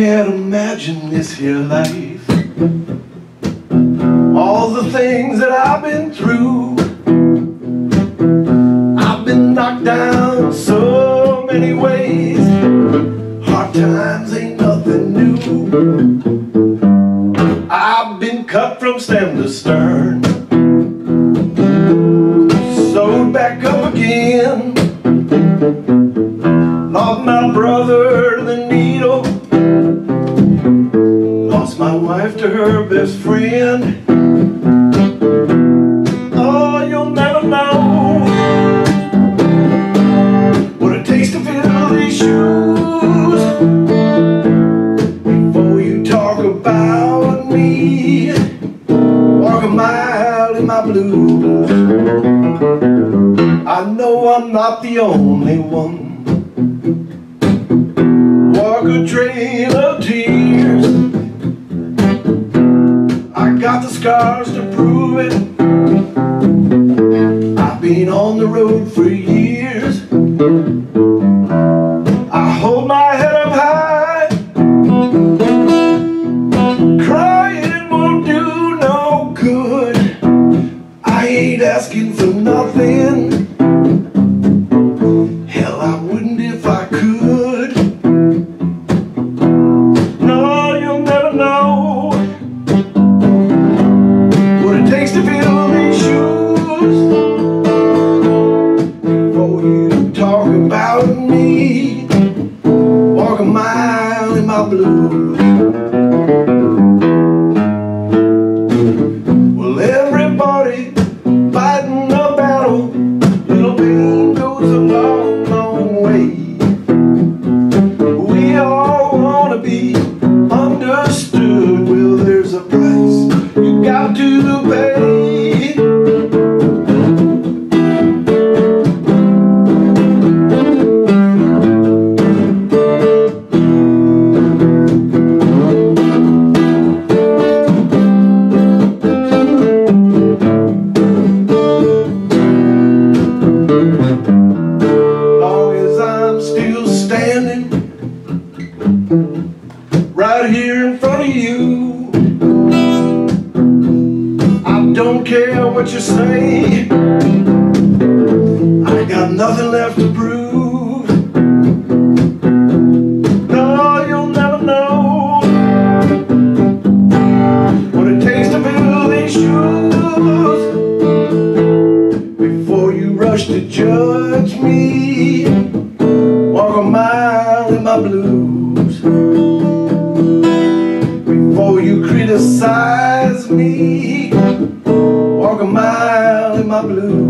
can't imagine this here life. All the things that I've been through. I've been knocked down so many ways. Hard times ain't nothing new. I've been cut from stem to stern. Sewed back up again. Lost my brother to the needle Lost my wife to her best friend. Oh, you'll never know What it takes to fill these shoes. Before you talk about me Walk a mile in my blues. I know I'm not the only one. Walk a trail of got the scars to prove it. I've been on the road for right here in front of you. I don't care what you say. I got nothing left to prove. No, you'll never know what it takes to fill these shoes before you rush to judge me. Walk a mile in my blue. criticize me Walk a mile in my blue.